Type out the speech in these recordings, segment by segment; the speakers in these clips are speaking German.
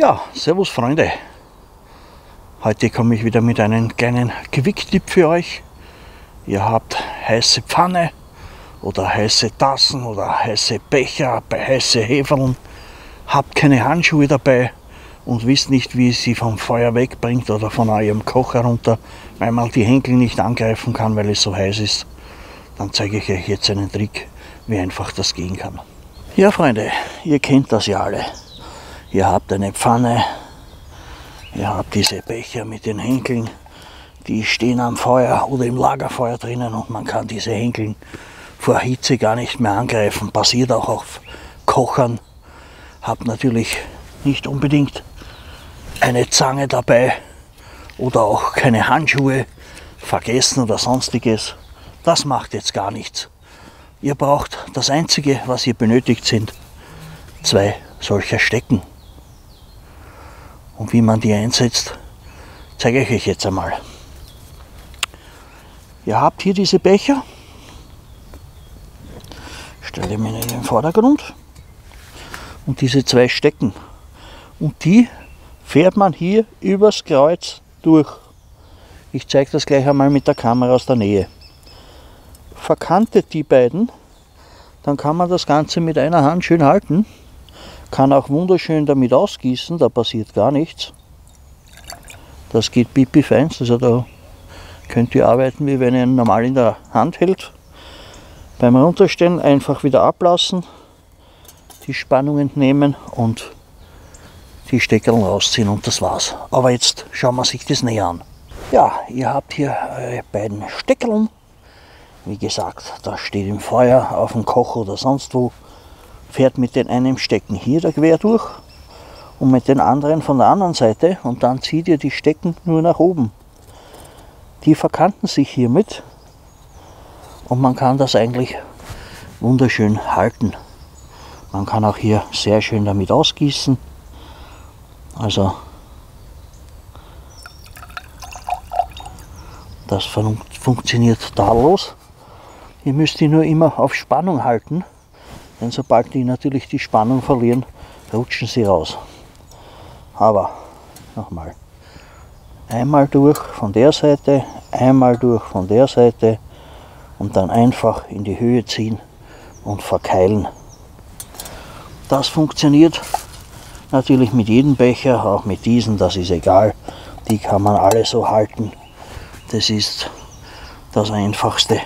Ja, Servus Freunde. Heute komme ich wieder mit einem kleinen Quick-Tipp für euch. Ihr habt heiße Pfanne oder heiße Tassen oder heiße Becher, heiße Hefeln, habt keine Handschuhe dabei und wisst nicht, wie ihr sie vom Feuer wegbringt oder von eurem Koch herunter, weil man die Henkel nicht angreifen kann, weil es so heiß ist. Dann zeige ich euch jetzt einen Trick, wie einfach das gehen kann. Ja Freunde, ihr kennt das ja alle. Ihr habt eine Pfanne, Ihr habt diese Becher mit den Henkeln, die stehen am Feuer oder im Lagerfeuer drinnen und man kann diese Henkeln vor Hitze gar nicht mehr angreifen. Passiert auch auf Kochern. Habt natürlich nicht unbedingt eine Zange dabei oder auch keine Handschuhe vergessen oder sonstiges. Das macht jetzt gar nichts. Ihr braucht das einzige, was ihr benötigt, sind zwei solcher Stecken. Und wie man die einsetzt, zeige ich euch jetzt einmal. Ihr habt hier diese Becher. Stelle mir in den Vordergrund. Und diese zwei Stecken. Und die fährt man hier übers Kreuz durch. Ich zeige das gleich einmal mit der Kamera aus der Nähe. Verkantet die beiden, dann kann man das Ganze mit einer Hand schön halten kann auch wunderschön damit ausgießen, da passiert gar nichts. Das geht pipi fein, also da könnt ihr arbeiten, wie wenn ihr ihn normal in der Hand hält. Beim Runterstellen einfach wieder ablassen, die Spannung entnehmen und die Steckerl rausziehen und das war's. Aber jetzt schauen wir sich das näher an. Ja, ihr habt hier eure beiden Steckerln. Wie gesagt, da steht im Feuer auf dem Koch oder sonst wo fährt mit den einen Stecken hier da quer durch und mit den anderen von der anderen Seite und dann zieht ihr die Stecken nur nach oben. Die verkanten sich hiermit und man kann das eigentlich wunderschön halten. Man kann auch hier sehr schön damit ausgießen. Also das fun funktioniert tadellos. Ihr müsst die nur immer auf Spannung halten. Denn sobald die natürlich die Spannung verlieren, rutschen sie raus. Aber nochmal. Einmal durch von der Seite, einmal durch von der Seite und dann einfach in die Höhe ziehen und verkeilen. Das funktioniert natürlich mit jedem Becher, auch mit diesen, das ist egal. Die kann man alle so halten. Das ist das Einfachste,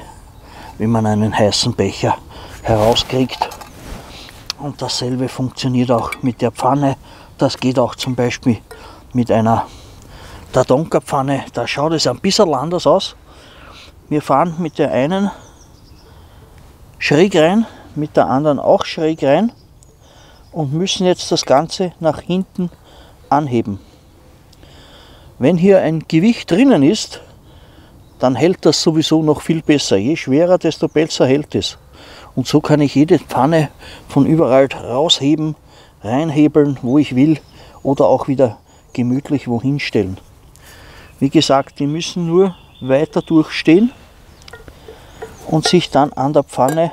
wie man einen heißen Becher herauskriegt. Und dasselbe funktioniert auch mit der Pfanne. Das geht auch zum Beispiel mit einer Tadonka-Pfanne. Da schaut es ein bisschen anders aus. Wir fahren mit der einen schräg rein, mit der anderen auch schräg rein und müssen jetzt das Ganze nach hinten anheben. Wenn hier ein Gewicht drinnen ist, dann hält das sowieso noch viel besser. Je schwerer, desto besser hält es. Und so kann ich jede Pfanne von überall rausheben, reinhebeln, wo ich will oder auch wieder gemütlich wohin stellen. Wie gesagt, die müssen nur weiter durchstehen und sich dann an der Pfanne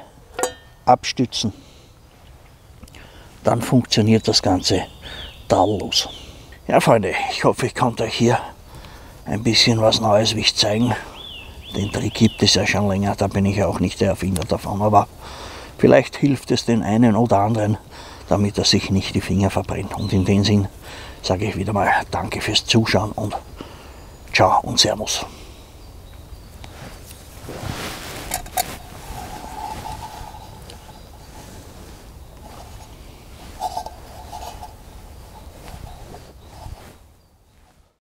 abstützen. Dann funktioniert das Ganze tadellos. Ja Freunde, ich hoffe ich konnte euch hier ein bisschen was Neues wie ich zeigen. Den Trick gibt es ja schon länger, da bin ich ja auch nicht der Erfinder davon, aber vielleicht hilft es den einen oder anderen, damit er sich nicht die Finger verbrennt. Und in dem Sinn sage ich wieder mal Danke fürs Zuschauen und ciao und Servus.